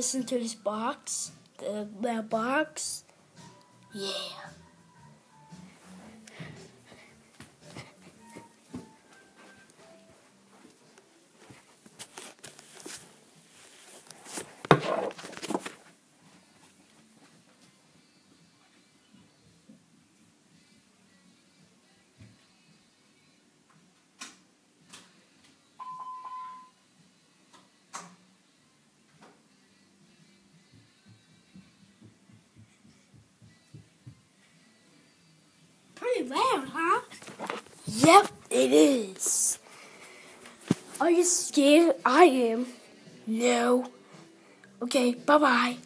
Listen to this box. The, the box. Yeah. Loud, huh? Yep, it is. Are you scared? I am. No. Okay, bye bye.